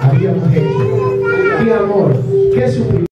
había más gente. Amor, ¿qué es